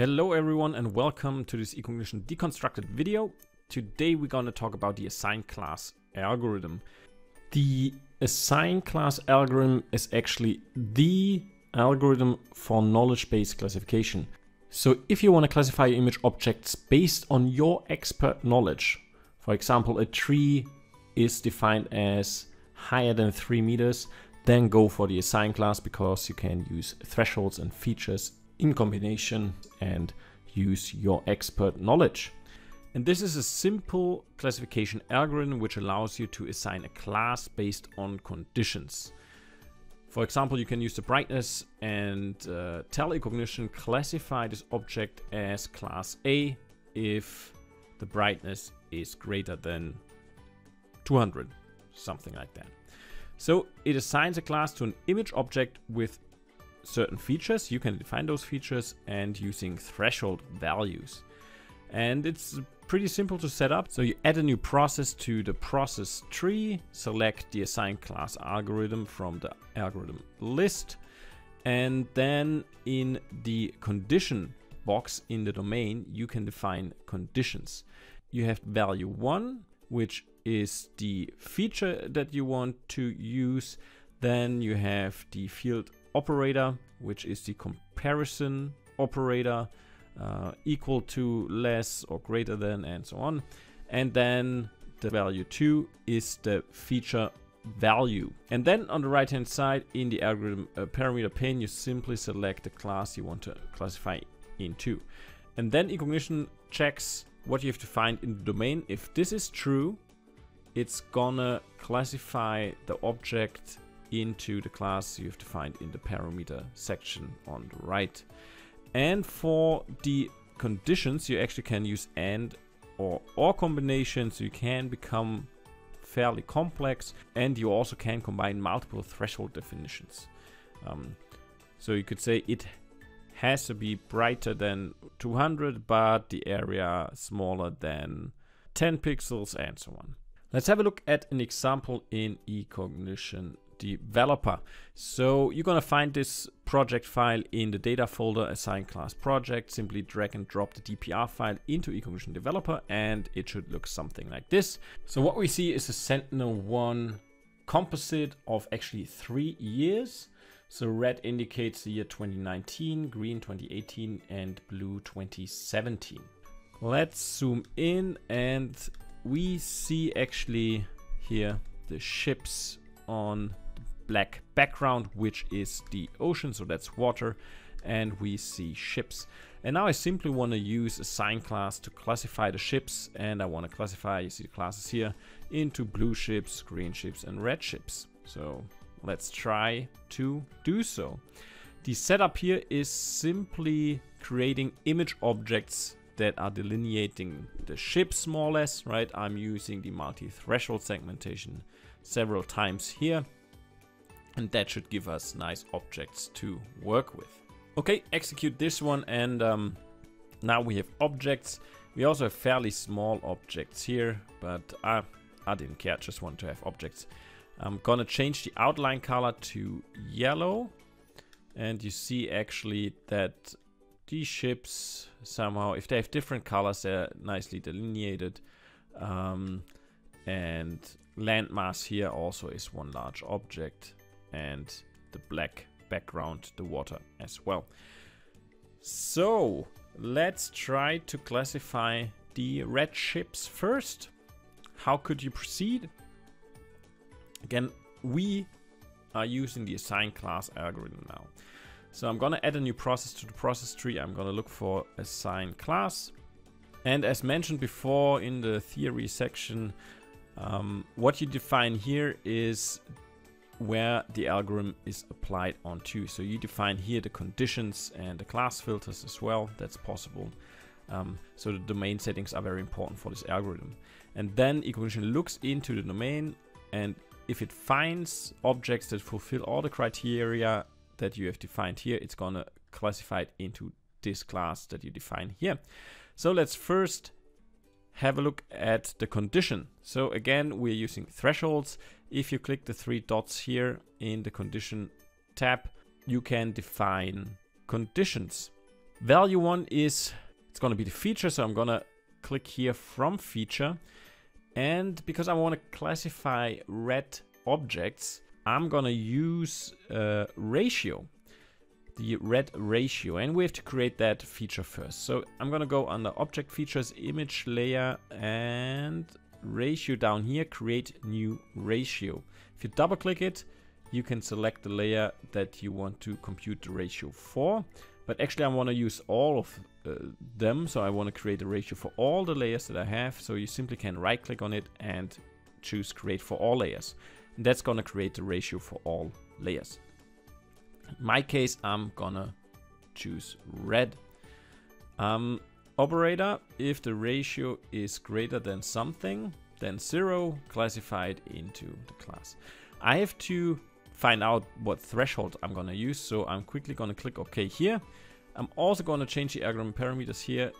Hello everyone and welcome to this eCognition deconstructed video. Today we're going to talk about the assign class algorithm. The assign class algorithm is actually the algorithm for knowledge-based classification. So if you want to classify image objects based on your expert knowledge, for example, a tree is defined as higher than 3 meters, then go for the assign class because you can use thresholds and features in combination and use your expert knowledge. And this is a simple classification algorithm which allows you to assign a class based on conditions. For example, you can use the brightness and uh, tell classify this object as class A if the brightness is greater than 200, something like that. So it assigns a class to an image object with certain features. You can define those features and using threshold values. And it's pretty simple to set up. So you add a new process to the process tree, select the assign class algorithm from the algorithm list, and then in the condition box in the domain, you can define conditions. You have value one, which is the feature that you want to use. Then you have the field operator, which is the comparison operator uh, equal to less or greater than and so on. And then the value 2 is the feature value. And then on the right hand side in the algorithm uh, parameter pane, you simply select the class you want to classify into. And then eCognition checks what you have to find in the domain. If this is true, it's gonna classify the object into the class you have to find in the parameter section on the right. And for the conditions, you actually can use AND or OR combinations. You can become fairly complex and you also can combine multiple threshold definitions. Um, so you could say it has to be brighter than 200, but the area smaller than 10 pixels and so on. Let's have a look at an example in eCognition developer. So you're gonna find this project file in the data folder assign class project. Simply drag and drop the DPR file into eCognition developer and it should look something like this. So what we see is a Sentinel-1 composite of actually three years. So red indicates the year 2019, green 2018 and blue 2017. Let's zoom in and we see actually here the ships on black background, which is the ocean, so that's water, and we see ships. And now I simply want to use assign class to classify the ships, and I want to classify, you see the classes here, into blue ships, green ships, and red ships. So let's try to do so. The setup here is simply creating image objects that are delineating the ships more or less, right? I'm using the multi-threshold segmentation several times here and that should give us nice objects to work with. Okay, execute this one and um, now we have objects. We also have fairly small objects here, but I, I didn't care, just want to have objects. I'm gonna change the outline color to yellow and you see actually that these ships somehow, if they have different colors, they're nicely delineated. Um, and landmass here also is one large object and the black background, the water as well. So let's try to classify the red ships first. How could you proceed? Again, we are using the assign class algorithm now. So I'm gonna add a new process to the process tree. I'm gonna look for assign class. And as mentioned before in the theory section, um, what you define here is where the algorithm is applied onto. So you define here the conditions and the class filters as well. That's possible. Um, so the domain settings are very important for this algorithm. And then eCognition looks into the domain and if it finds objects that fulfill all the criteria that you have defined here, it's gonna classify it into this class that you define here. So let's first have a look at the condition. So again, we're using thresholds. If you click the three dots here in the condition tab, you can define conditions. Value one is, it's gonna be the feature, so I'm gonna click here from feature. And because I wanna classify red objects, I'm gonna use uh, ratio, the red ratio, and we have to create that feature first. So I'm gonna go under object features, image layer, and ratio down here, create new ratio. If you double click it, you can select the layer that you want to compute the ratio for. But actually I want to use all of uh, them, so I want to create a ratio for all the layers that I have. So you simply can right click on it and choose create for all layers. And that's gonna create the ratio for all layers. My case, I'm gonna choose red. Um, operator, if the ratio is greater than something, then zero, classified into the class. I have to find out what threshold I'm gonna use, so I'm quickly gonna click OK here. I'm also gonna change the algorithm parameters here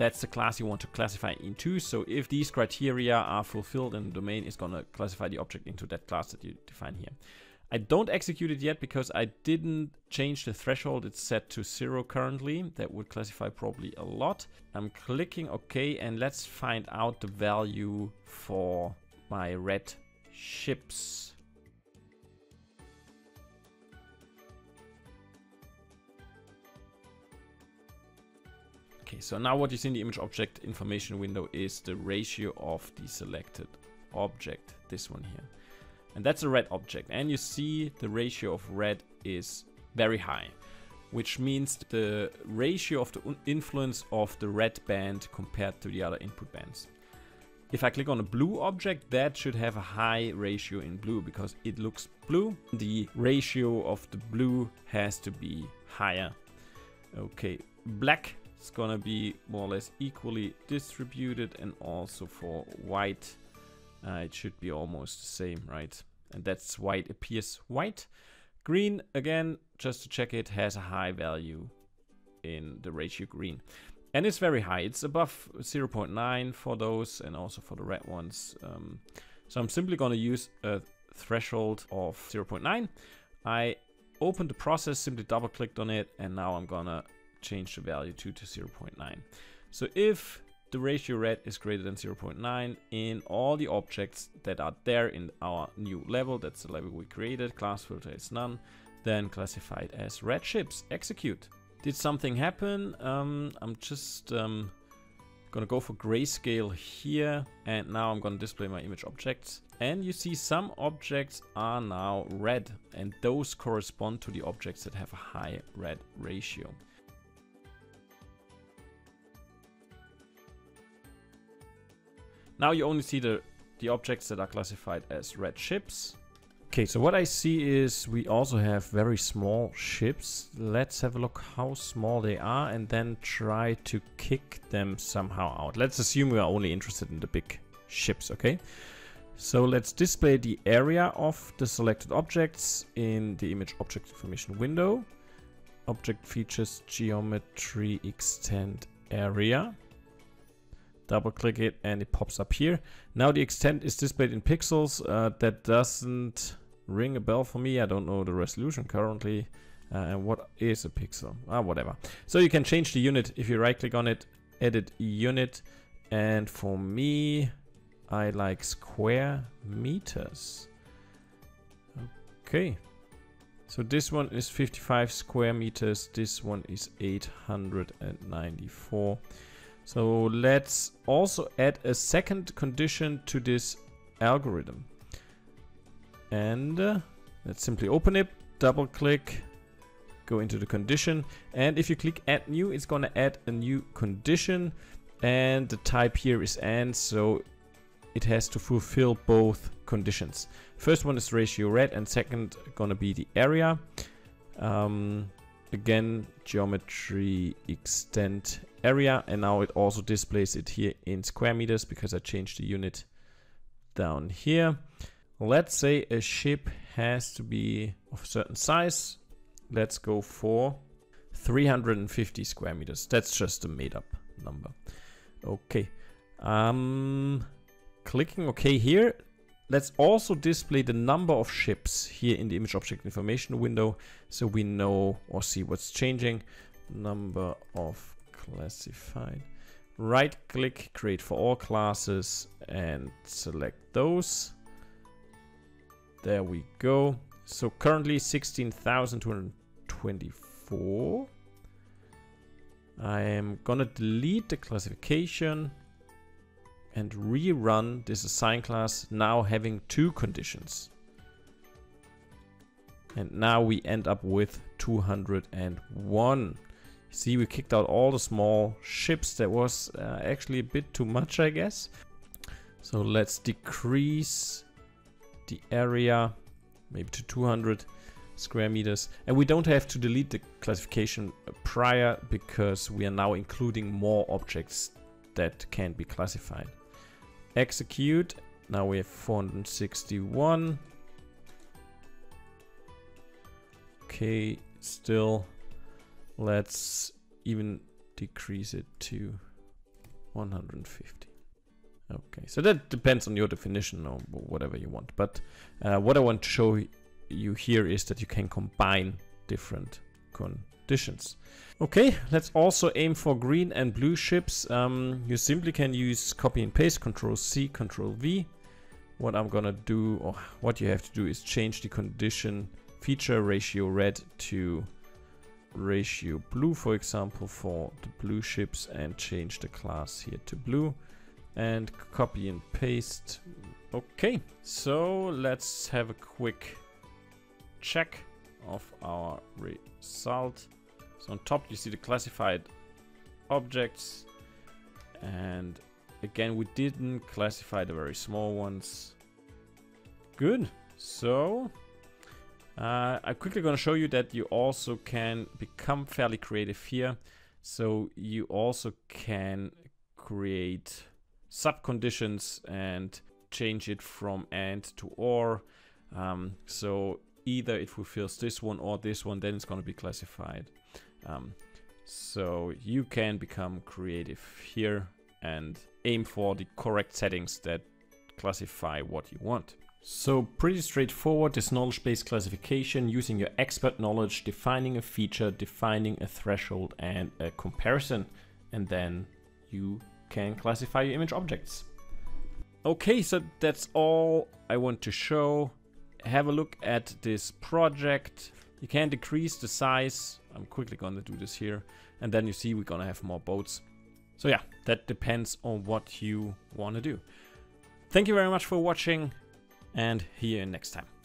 that's the class you want to classify into. So if these criteria are fulfilled, then the domain is to classify the object into that class that you define here. I don't execute it yet because I didn't change the threshold. It's set to zero currently. That would classify probably a lot. I'm clicking OK and let's find out the value for my red ships. Okay, so now what you see in the image object information window is the ratio of the selected object, this one here. And that's a red object. And you see the ratio of red is very high, which means the ratio of the influence of the red band compared to the other input bands. If I click on a blue object, that should have a high ratio in blue because it looks blue. The ratio of the blue has to be higher. Okay, black is gonna be more or less equally distributed and also for white uh, it should be almost the same right? And that's why it appears white. Green again just to check it has a high value in the ratio green. And it's very high. It's above 0.9 for those and also for the red ones. Um, so I'm simply going to use a threshold of 0.9 I opened the process simply double clicked on it and now I'm gonna change the value to, to 0.9. So if the ratio red is greater than 0.9 in all the objects that are there in our new level, that's the level we created, class filter is none, then classified as red ships. Execute. Did something happen? Um, I'm just um, gonna go for grayscale here and now I'm gonna display my image objects and you see some objects are now red and those correspond to the objects that have a high red ratio. Now you only see the, the objects that are classified as red ships. Okay, so what I see is we also have very small ships. Let's have a look how small they are and then try to kick them somehow out. Let's assume we are only interested in the big ships, okay? So let's display the area of the selected objects in the image object information window. Object features geometry extent area double click it and it pops up here. Now the extent is displayed in pixels. Uh, that doesn't ring a bell for me. I don't know the resolution currently. Uh, and what is a pixel? Ah, whatever. So you can change the unit if you right click on it, edit unit. And for me, I like square meters. Okay. So this one is 55 square meters. This one is 894. So let's also add a second condition to this algorithm. And uh, let's simply open it, double click, go into the condition. And if you click add new, it's gonna add a new condition. And the type here is and, so it has to fulfill both conditions. First one is ratio red and second gonna be the area. Um, again, geometry extent area and now it also displays it here in square meters because I changed the unit down here. Let's say a ship has to be of a certain size. Let's go for 350 square meters. That's just a made up number. Okay. Um, clicking OK here. Let's also display the number of ships here in the image object information window so we know or see what's changing. number of classified. Right click, create for all classes and select those. There we go. So currently 16,224. I am gonna delete the classification and rerun this assign class now having two conditions. And now we end up with 201. See, we kicked out all the small ships. That was uh, actually a bit too much, I guess. So let's decrease the area maybe to 200 square meters. And we don't have to delete the classification prior because we are now including more objects that can be classified. Execute. Now we have 461. Okay, still. Let's even decrease it to 150. Okay, so that depends on your definition or whatever you want. But uh, what I want to show you here is that you can combine different conditions. Okay, let's also aim for green and blue ships. Um, you simply can use copy and paste, Control C, Control V. What I'm gonna do, or what you have to do is change the condition feature ratio red to ratio blue, for example, for the blue ships and change the class here to blue and copy and paste. Okay, so let's have a quick check of our result. So on top you see the classified objects and again we didn't classify the very small ones. Good. So uh, I'm quickly going to show you that you also can become fairly creative here. So you also can create subconditions and change it from and to or. Um, so either it fulfills this one or this one, then it's going to be classified. Um, so you can become creative here and aim for the correct settings that classify what you want. So pretty straightforward, this knowledge-based classification using your expert knowledge, defining a feature, defining a threshold and a comparison, and then you can classify your image objects. Okay, so that's all I want to show. Have a look at this project. You can decrease the size. I'm quickly gonna do this here. And then you see we're gonna have more boats. So yeah, that depends on what you wanna do. Thank you very much for watching and see you next time.